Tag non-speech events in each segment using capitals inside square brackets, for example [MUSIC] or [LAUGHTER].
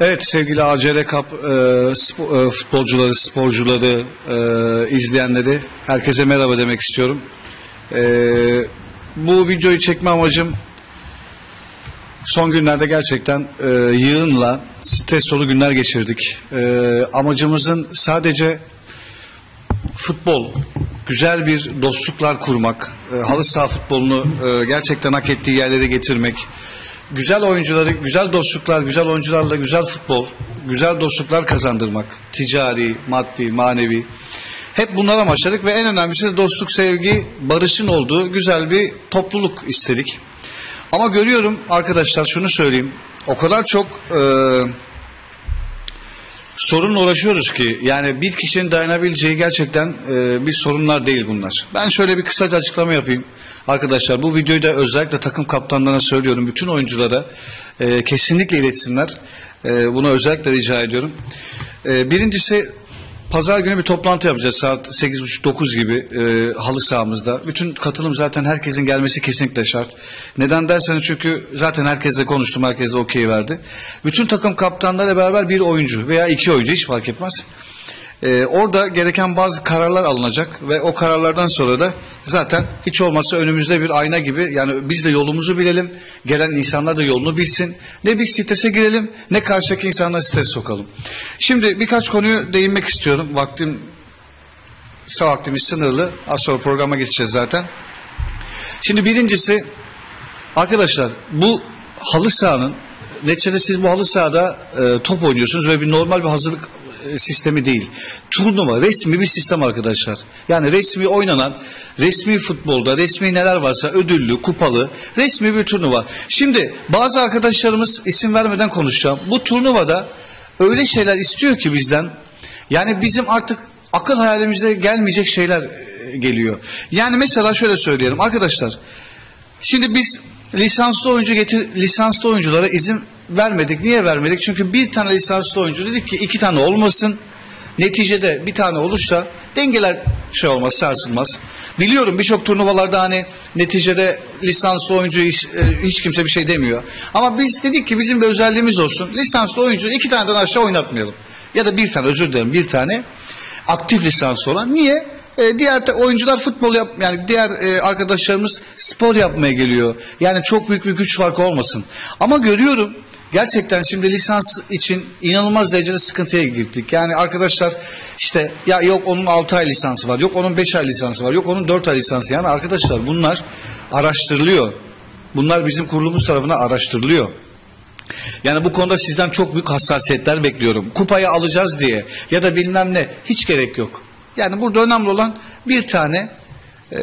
Evet sevgili ACL Cup e, spo- e, futbolcuları, sporcuları, e, izleyenleri herkese merhaba demek istiyorum. E, bu videoyu çekme amacım son günlerde gerçekten e, yığınla stres dolu günler geçirdik. E, amacımızın sadece futbol, güzel bir dostluklar kurmak, e, halı saha futbolunu e, gerçekten hak ettiği yerlere getirmek, güzel oyuncuları, güzel dostluklar, güzel oyuncularla güzel futbol, güzel dostluklar kazandırmak, ticari, maddi, manevi. Hep bunları amaçladık ve en önemlisi de dostluk, sevgi, barışın olduğu güzel bir topluluk istedik. Ama görüyorum arkadaşlar şunu söyleyeyim. O kadar çok e, sorunla uğraşıyoruz ki yani bir kişinin dayanabileceği gerçekten e, bir sorunlar değil bunlar. Ben şöyle bir kısaca açıklama yapayım. Arkadaşlar bu videoyu da özellikle takım kaptanlarına söylüyorum. Bütün oyunculara e, kesinlikle iletsinler. E, bunu özellikle rica ediyorum. E, birincisi Pazar günü bir toplantı yapacağız saat 8.30-9 gibi e, halı sahamızda. Bütün katılım zaten herkesin gelmesi kesinlikle şart. Neden derseniz çünkü zaten herkesle konuştum, herkes okey verdi. Bütün takım kaptanlarıyla beraber bir oyuncu veya iki oyuncu hiç fark etmez. E, orada gereken bazı kararlar alınacak ve o kararlardan sonra da zaten hiç olmazsa önümüzde bir ayna gibi yani biz de yolumuzu bilelim, gelen insanlar da yolunu bilsin. Ne biz strese girelim ne karşıdaki insanlar stres sokalım. Şimdi birkaç konuyu değinmek istiyorum. Vaktim vaktimiz sınırlı. Az sonra programa geçeceğiz zaten. Şimdi birincisi arkadaşlar bu halı sahanın neticede siz bu halı sahada e, top oynuyorsunuz ve bir normal bir hazırlık sistemi değil. Turnuva resmi bir sistem arkadaşlar. Yani resmi oynanan, resmi futbolda, resmi neler varsa ödüllü, kupalı, resmi bir turnuva. Şimdi bazı arkadaşlarımız isim vermeden konuşacağım. Bu turnuvada öyle şeyler istiyor ki bizden. Yani bizim artık akıl hayalimize gelmeyecek şeyler e, geliyor. Yani mesela şöyle söyleyelim arkadaşlar. Şimdi biz lisanslı oyuncu getir lisanslı oyunculara izin vermedik. Niye vermedik? Çünkü bir tane lisanslı oyuncu dedik ki iki tane olmasın. Neticede bir tane olursa dengeler şey olmaz, sarsılmaz. Biliyorum birçok turnuvalarda hani neticede lisanslı oyuncu hiç, e, hiç kimse bir şey demiyor. Ama biz dedik ki bizim bir özelliğimiz olsun. Lisanslı oyuncu iki taneden aşağı oynatmayalım. Ya da bir tane özür dilerim bir tane aktif lisanslı olan. Niye? E, diğer oyuncular futbol yap yani diğer e, arkadaşlarımız spor yapmaya geliyor. Yani çok büyük bir güç farkı olmasın. Ama görüyorum Gerçekten şimdi lisans için inanılmaz derecede sıkıntıya girdik. Yani arkadaşlar işte ya yok onun 6 ay lisansı var, yok onun 5 ay lisansı var, yok onun 4 ay lisansı. Yani arkadaşlar bunlar araştırılıyor. Bunlar bizim kurulumuz tarafından araştırılıyor. Yani bu konuda sizden çok büyük hassasiyetler bekliyorum. Kupayı alacağız diye ya da bilmem ne hiç gerek yok. Yani burada önemli olan bir tane e,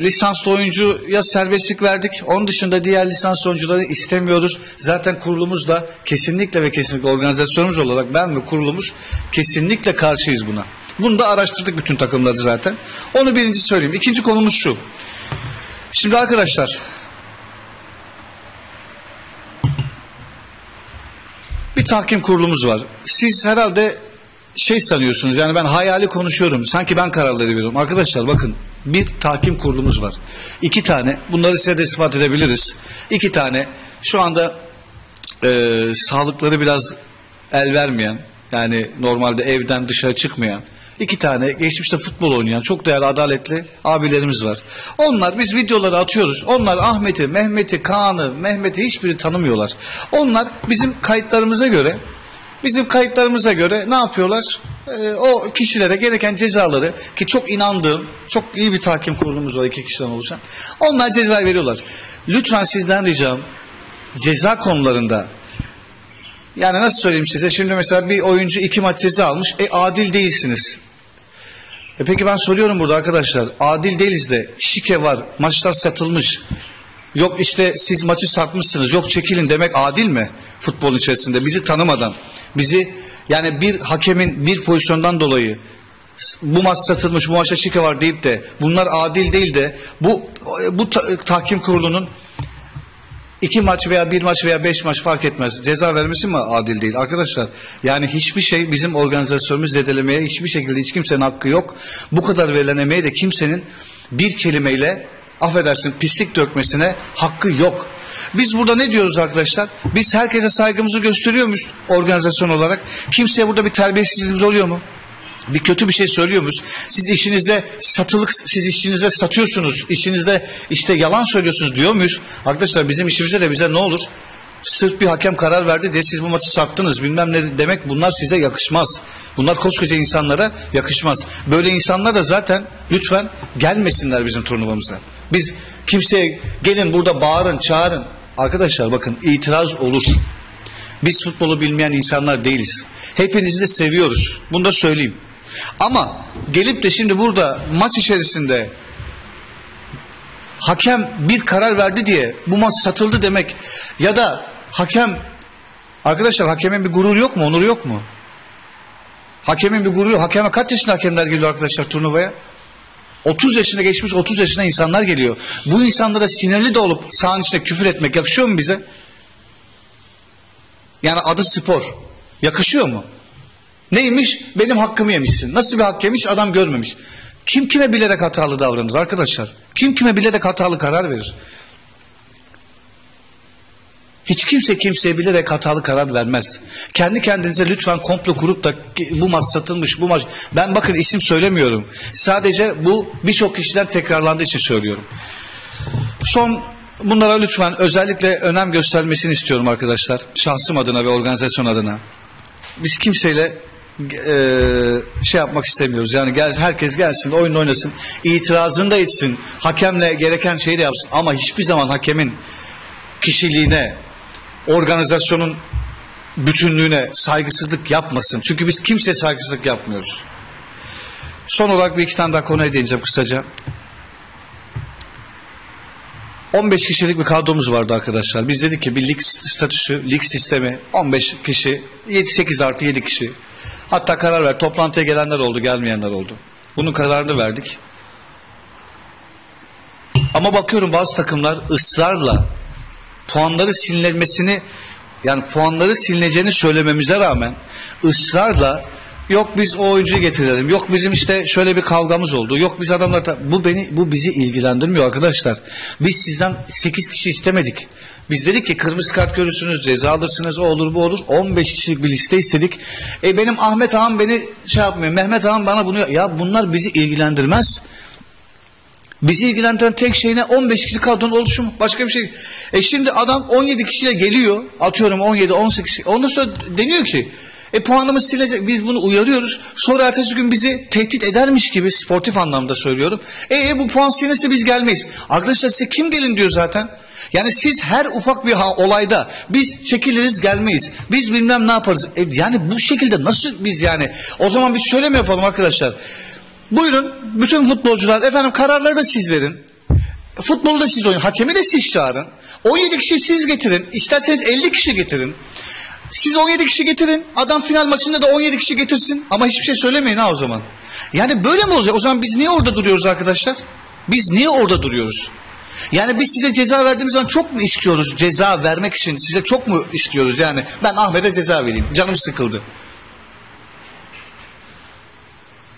lisanslı oyuncuya serbestlik verdik. Onun dışında diğer lisans oyuncuları istemiyoruz. Zaten kurulumuz da kesinlikle ve kesinlikle organizasyonumuz olarak ben ve kurulumuz kesinlikle karşıyız buna. Bunu da araştırdık bütün takımları zaten. Onu birinci söyleyeyim. İkinci konumuz şu. Şimdi arkadaşlar bir tahkim kurulumuz var. Siz herhalde şey sanıyorsunuz yani ben hayali konuşuyorum. Sanki ben kararları veriyorum. Arkadaşlar bakın bir tahkim kurulumuz var. İki tane bunları size de ispat edebiliriz. İki tane şu anda e, sağlıkları biraz el vermeyen yani normalde evden dışarı çıkmayan iki tane geçmişte futbol oynayan çok değerli adaletli abilerimiz var. Onlar biz videoları atıyoruz. Onlar Ahmet'i, Mehmet'i, Kaan'ı, Mehmet'i hiçbiri tanımıyorlar. Onlar bizim kayıtlarımıza göre bizim kayıtlarımıza göre ne yapıyorlar? Ee, o kişilere gereken cezaları ki çok inandığım, çok iyi bir tahkim kurulumuz var iki kişiden oluşan. Onlar ceza veriyorlar. Lütfen sizden ricam ceza konularında yani nasıl söyleyeyim size şimdi mesela bir oyuncu iki maç ceza almış e adil değilsiniz. E peki ben soruyorum burada arkadaşlar adil değiliz de şike var maçlar satılmış yok işte siz maçı satmışsınız yok çekilin demek adil mi futbolun içerisinde bizi tanımadan bizi yani bir hakemin bir pozisyondan dolayı bu maç satılmış, bu maçta şike var deyip de bunlar adil değil de bu bu ta, tahkim kurulunun iki maç veya bir maç veya beş maç fark etmez. Ceza vermesi mi adil değil? Arkadaşlar yani hiçbir şey bizim organizasyonumuz zedelemeye hiçbir şekilde hiç kimsenin hakkı yok. Bu kadar verilen emeğe de kimsenin bir kelimeyle affedersin pislik dökmesine hakkı yok. Biz burada ne diyoruz arkadaşlar? Biz herkese saygımızı gösteriyor muyuz organizasyon olarak? Kimseye burada bir terbiyesizliğimiz oluyor mu? Bir kötü bir şey söylüyor muyuz? Siz işinizde satılık, siz işinizde satıyorsunuz, işinizde işte yalan söylüyorsunuz diyor muyuz? Arkadaşlar bizim işimize de bize ne olur? Sırf bir hakem karar verdi diye siz bu maçı sattınız bilmem ne demek bunlar size yakışmaz. Bunlar koskoca insanlara yakışmaz. Böyle insanlar da zaten lütfen gelmesinler bizim turnuvamıza. Biz kimseye gelin burada bağırın çağırın. Arkadaşlar bakın itiraz olur. Biz futbolu bilmeyen insanlar değiliz. Hepinizi de seviyoruz. Bunu da söyleyeyim. Ama gelip de şimdi burada maç içerisinde hakem bir karar verdi diye bu maç satıldı demek ya da hakem arkadaşlar hakemin bir gururu yok mu onuru yok mu? Hakemin bir gururu hakeme kaç yaşında hakemler geliyor arkadaşlar turnuvaya? 30 yaşına geçmiş 30 yaşına insanlar geliyor. Bu insanlara sinirli de olup sahanın içinde küfür etmek yakışıyor mu bize? Yani adı spor. Yakışıyor mu? Neymiş? Benim hakkımı yemişsin. Nasıl bir hak yemiş? Adam görmemiş. Kim kime bilerek hatalı davranır arkadaşlar? Kim kime bilerek hatalı karar verir? Hiç kimse kimseye bilerek hatalı karar vermez. Kendi kendinize lütfen komplo kurup da bu maç satılmış, bu maç... Ben bakın isim söylemiyorum. Sadece bu birçok kişiden tekrarlandığı için söylüyorum. Son bunlara lütfen özellikle önem göstermesini istiyorum arkadaşlar. Şahsım adına ve organizasyon adına. Biz kimseyle e, şey yapmak istemiyoruz. Yani gel, herkes gelsin, oyun oynasın, itirazını da etsin, hakemle gereken şeyi de yapsın. Ama hiçbir zaman hakemin kişiliğine, organizasyonun bütünlüğüne saygısızlık yapmasın. Çünkü biz kimseye saygısızlık yapmıyoruz. Son olarak bir iki tane daha konuya değineceğim kısaca. 15 kişilik bir kadromuz vardı arkadaşlar. Biz dedik ki bir lig statüsü, lig sistemi 15 kişi, 7, 8 artı 7 kişi. Hatta karar ver. Toplantıya gelenler oldu, gelmeyenler oldu. Bunun kararını verdik. Ama bakıyorum bazı takımlar ısrarla puanları silinmesini yani puanları silineceğini söylememize rağmen ısrarla yok biz o oyuncuyu getirelim. Yok bizim işte şöyle bir kavgamız oldu. Yok biz adamlar bu beni bu bizi ilgilendirmiyor arkadaşlar. Biz sizden 8 kişi istemedik. Biz dedik ki kırmızı kart görürsünüz, ceza alırsınız, o olur bu olur. 15 kişilik bir liste istedik. E benim Ahmet Ağam beni şey yapmıyor. Mehmet Ağam bana bunu ya bunlar bizi ilgilendirmez. Bizi ilgilendiren tek şey ne? 15 kişi kadronun oluşumu. Başka bir şey. E şimdi adam 17 kişiyle geliyor. Atıyorum 17, 18 kişi. Ondan sonra deniyor ki e puanımız silecek. Biz bunu uyarıyoruz. Sonra ertesi gün bizi tehdit edermiş gibi sportif anlamda söylüyorum. E, e bu puan silinirse biz gelmeyiz. Arkadaşlar size kim gelin diyor zaten. Yani siz her ufak bir olayda biz çekiliriz gelmeyiz. Biz bilmem ne yaparız. E, yani bu şekilde nasıl biz yani o zaman biz şöyle mi yapalım arkadaşlar? Buyurun bütün futbolcular efendim kararları da siz verin. Futbolu da siz oynayın. Hakemi de siz çağırın. 17 kişi siz getirin. İsterseniz 50 kişi getirin. Siz 17 kişi getirin. Adam final maçında da 17 kişi getirsin. Ama hiçbir şey söylemeyin ha o zaman. Yani böyle mi olacak? O zaman biz niye orada duruyoruz arkadaşlar? Biz niye orada duruyoruz? Yani biz size ceza verdiğimiz zaman çok mu istiyoruz ceza vermek için? Size çok mu istiyoruz yani? Ben Ahmet'e ceza vereyim. Canım sıkıldı.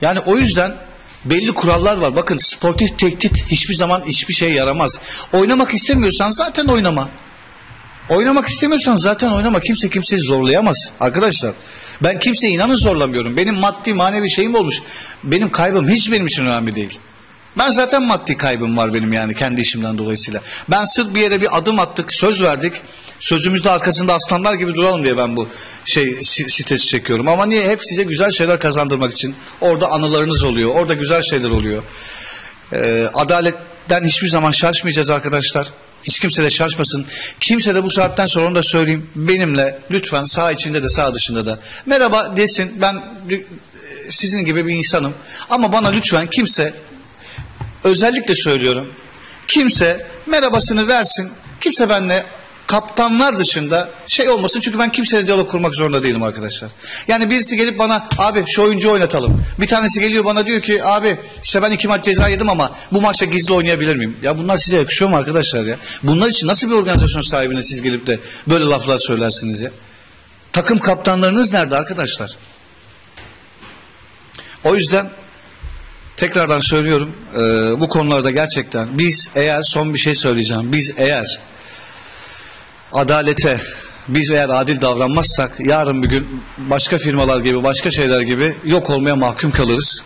Yani o yüzden belli kurallar var. Bakın sportif tehdit hiçbir zaman hiçbir şey yaramaz. Oynamak istemiyorsan zaten oynama. Oynamak istemiyorsan zaten oynama. Kimse kimseyi zorlayamaz. Arkadaşlar ben kimseyi inanın zorlamıyorum. Benim maddi manevi şeyim olmuş. Benim kaybım hiç benim için önemli değil. Ben zaten maddi kaybım var benim yani kendi işimden dolayısıyla. Ben sırf bir yere bir adım attık, söz verdik. Sözümüzde arkasında aslanlar gibi duralım diye ben bu şey sitesi çekiyorum. Ama niye? Hep size güzel şeyler kazandırmak için. Orada anılarınız oluyor. Orada güzel şeyler oluyor. Ee, adaletten hiçbir zaman şaşmayacağız arkadaşlar. Hiç kimse de şaşmasın. Kimse de bu saatten sonra onu da söyleyeyim. Benimle lütfen sağ içinde de sağ dışında da. Merhaba desin. Ben sizin gibi bir insanım. Ama bana lütfen kimse özellikle söylüyorum. Kimse merhabasını versin. Kimse benimle kaptanlar dışında şey olmasın çünkü ben kimseyle diyalog kurmak zorunda değilim arkadaşlar. Yani birisi gelip bana abi şu oyuncu oynatalım. Bir tanesi geliyor bana diyor ki abi işte ben iki maç ceza yedim ama bu maçta gizli oynayabilir miyim? Ya bunlar size yakışıyor mu arkadaşlar ya? Bunlar için nasıl bir organizasyon sahibine siz gelip de böyle laflar söylersiniz ya? Takım kaptanlarınız nerede arkadaşlar? O yüzden tekrardan söylüyorum e, bu konularda gerçekten biz eğer son bir şey söyleyeceğim biz eğer adalete biz eğer adil davranmazsak yarın bir gün başka firmalar gibi başka şeyler gibi yok olmaya mahkum kalırız.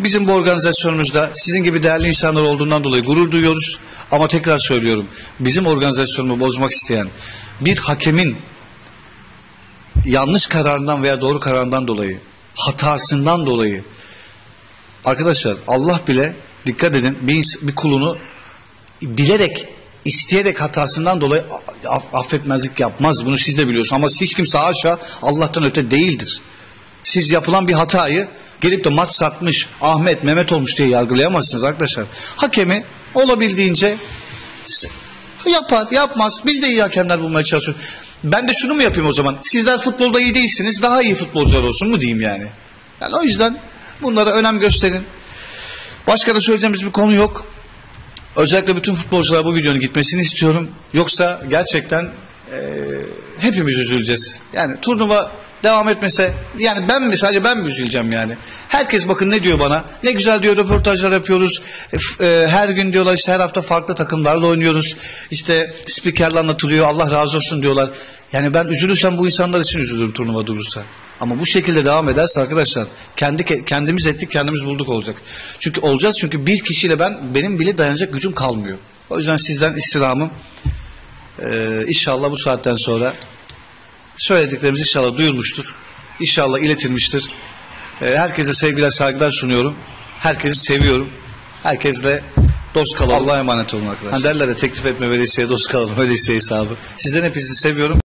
Bizim bu organizasyonumuzda sizin gibi değerli insanlar olduğundan dolayı gurur duyuyoruz. Ama tekrar söylüyorum bizim organizasyonumu bozmak isteyen bir hakemin yanlış kararından veya doğru kararından dolayı hatasından dolayı arkadaşlar Allah bile dikkat edin bir, bir kulunu bilerek isteyerek hatasından dolayı affetmezlik yapmaz. Bunu siz de biliyorsunuz ama hiç kimse haşa Allah'tan öte değildir. Siz yapılan bir hatayı gelip de maç satmış Ahmet Mehmet olmuş diye yargılayamazsınız arkadaşlar. Hakemi olabildiğince yapar yapmaz. Biz de iyi hakemler bulmaya çalışıyoruz. Ben de şunu mu yapayım o zaman? Sizler futbolda iyi değilsiniz daha iyi futbolcular olsun mu diyeyim yani. Yani o yüzden bunlara önem gösterin. Başka da söyleyeceğimiz bir konu yok. Özellikle bütün futbolcular bu videonun gitmesini istiyorum. Yoksa gerçekten eee, hepimiz üzüleceğiz. Yani turnuva devam etmese yani ben mi sadece ben mi üzüleceğim yani. Herkes bakın ne diyor bana. Ne güzel diyor röportajlar yapıyoruz. E, e, her gün diyorlar işte her hafta farklı takımlarla oynuyoruz. İşte spikerle anlatılıyor. Allah razı olsun diyorlar. Yani ben üzülürsem bu insanlar için üzülürüm turnuva durursa. Ama bu şekilde devam ederse arkadaşlar kendi kendimiz ettik kendimiz bulduk olacak. Çünkü olacağız çünkü bir kişiyle ben benim bile dayanacak gücüm kalmıyor. O yüzden sizden istirhamım eee, inşallah bu saatten sonra söylediklerimiz inşallah duyulmuştur. İnşallah iletilmiştir. Eee, herkese sevgiler saygılar sunuyorum. Herkesi seviyorum. Herkesle dost kalalım. Allah'a emanet olun arkadaşlar. Hani derler ya teklif etme velisiye dost kalalım. [LAUGHS] Velisiye hesabı. Sizden hepinizi seviyorum.